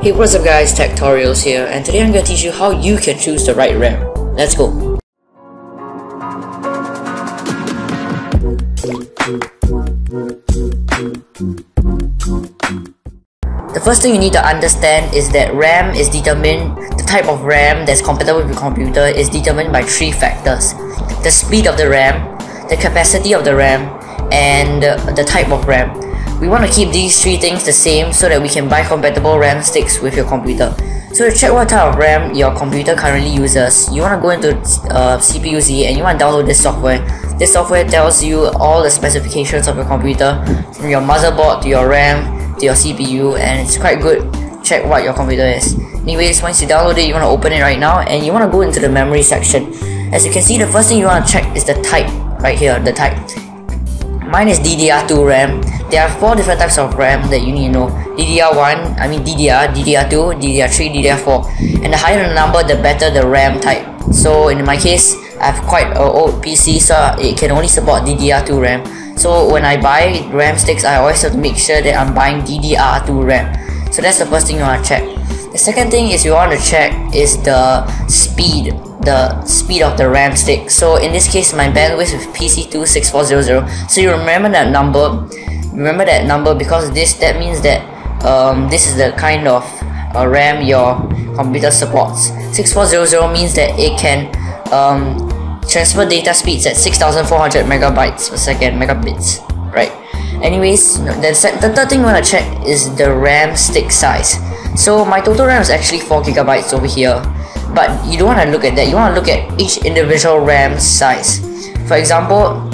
Hey what's up guys, Techtorials here and today I'm to teach you how you can choose the right RAM. Let's go. The first thing you need to understand is that RAM is determined, the type of RAM that's compatible with your computer is determined by three factors. The speed of the RAM, the capacity of the RAM, and the type of RAM. We want to keep these three things the same so that we can buy compatible RAM sticks with your computer. So to check what type of RAM your computer currently uses, you want to go into uh, CPU-Z and you want to download this software. This software tells you all the specifications of your computer, from your motherboard to your RAM to your CPU and it's quite good check what your computer is. Anyways, once you download it, you want to open it right now and you want to go into the memory section. As you can see, the first thing you want to check is the type, right here, the type. Mine is DDR2 RAM there are four different types of RAM that you need to know. DDR1, I mean DDR, DDR2, DDR3, DDR4. And the higher the number, the better the RAM type. So in my case, I have quite an old PC, so it can only support DDR2 RAM. So when I buy RAM sticks, I always have to make sure that I'm buying DDR2 RAM. So that's the first thing you want to check. The second thing is you want to check is the speed the speed of the RAM stick. So in this case, my bandwidth is PC26400. So you remember that number remember that number? Because this that means that um, this is the kind of uh, RAM your computer supports. 6400 means that it can um, transfer data speeds at 6400 megabytes per second megabits right? Anyways the, the third thing you want to check is the RAM stick size. So my total RAM is actually 4 gigabytes over here but you don't want to look at that. You want to look at each individual RAM size. For example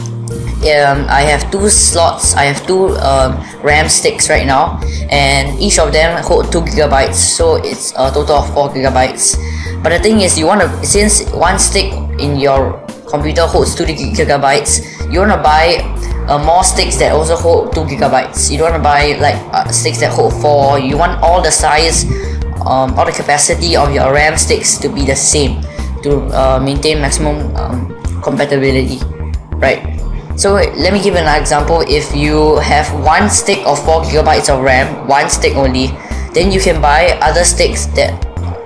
um, I have two slots I have two um, RAM sticks right now and each of them hold 2 gigabytes so it's a total of 4 gigabytes. But the thing is you want to since one stick in your computer holds 2 gigabytes you want to buy uh, more sticks that also hold 2 gigabytes. You don't want to buy like uh, sticks that hold 4 you want all the size um, all the capacity of your RAM sticks to be the same to uh, maintain maximum um, compatibility right so let me give an example. If you have one stick of 4 gigabytes of RAM, one stick only, then you can buy other sticks that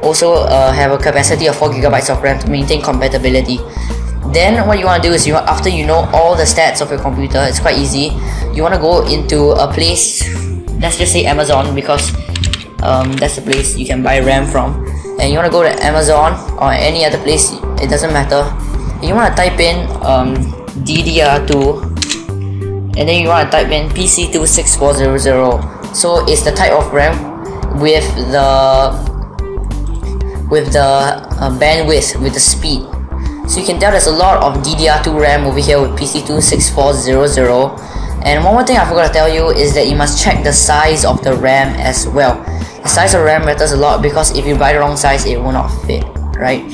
also uh, have a capacity of 4 gigabytes of RAM to maintain compatibility. Then what you want to do is you after you know all the stats of your computer, it's quite easy. You want to go into a place, let's just say Amazon because um, that's the place you can buy RAM from. And you want to go to Amazon or any other place, it doesn't matter. You want to type in um, DDR2 and then you want to type in PC26400 so it's the type of RAM with the with the uh, bandwidth with the speed. So you can tell there's a lot of DDR2 RAM over here with PC26400 and one more thing I forgot to tell you is that you must check the size of the RAM as well. The size of RAM matters a lot because if you buy the wrong size it will not fit right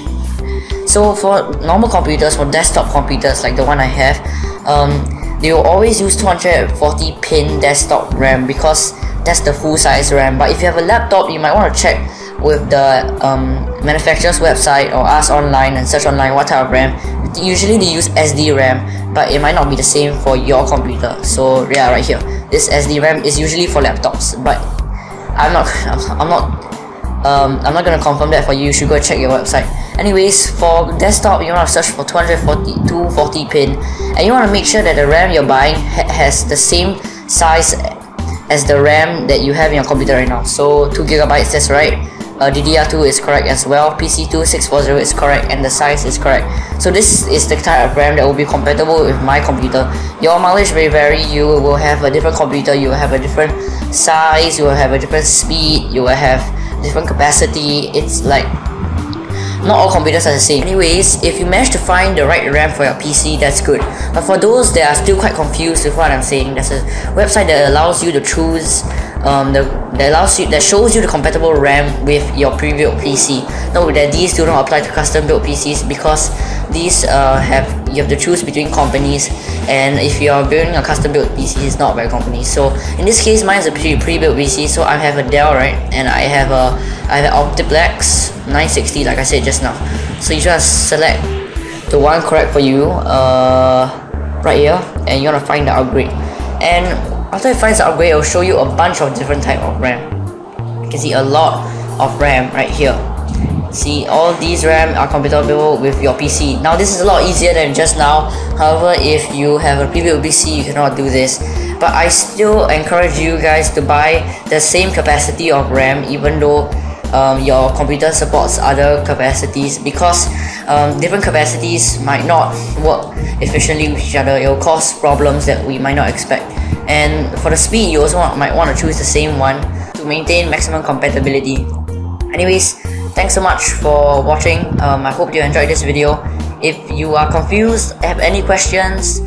so for normal computers, for desktop computers like the one I have, um, they will always use 240 pin desktop RAM because that's the full size RAM. But if you have a laptop, you might want to check with the um, manufacturer's website or ask online and search online what type of RAM. Usually they use SD RAM, but it might not be the same for your computer. So yeah, right here, this SD RAM is usually for laptops, but I'm not, I'm not um, I'm not gonna confirm that for you. You should go check your website. Anyways, for desktop, you wanna search for 240 240 pin, and you wanna make sure that the RAM you're buying ha has the same size as the RAM that you have in your computer right now. So two gigabytes, that's right. Uh, DDR2 is correct as well. PC2640 is correct, and the size is correct. So this is the type of RAM that will be compatible with my computer. Your mileage may vary. You will have a different computer. You will have a different size. You will have a different speed. You will have different capacity it's like not all computers are the same. Anyways, if you manage to find the right RAM for your PC, that's good. But for those that are still quite confused with what I'm saying, there's a website that allows you to choose um, the, that allows you that shows you the compatible RAM with your pre-built PC. Note that these do not apply to custom built PCs because these uh, have you have to choose between companies and if you're building a custom built PC it's not by company. So in this case mine is a pre pre-built PC so I have a Dell right? And I have a I have an Optiplex 960 like I said just now. So you just select the one correct for you uh, right here and you want to find the upgrade. And after it finds the upgrade it will show you a bunch of different type of RAM. You can see a lot of RAM right here. See all these RAM are compatible with your PC now this is a lot easier than just now. However if you have a previous PC you cannot do this. But I still encourage you guys to buy the same capacity of RAM even though um, your computer supports other capacities because um, different capacities might not work efficiently with each other. It will cause problems that we might not expect. And for the speed you also might want to choose the same one to maintain maximum compatibility. Anyways thanks so much for watching. Um, I hope you enjoyed this video. If you are confused have any questions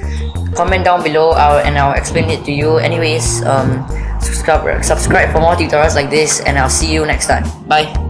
comment down below. And I'll explain it to you. Anyways um, subscribe, subscribe for more tutorials like this and I'll see you next time. Bye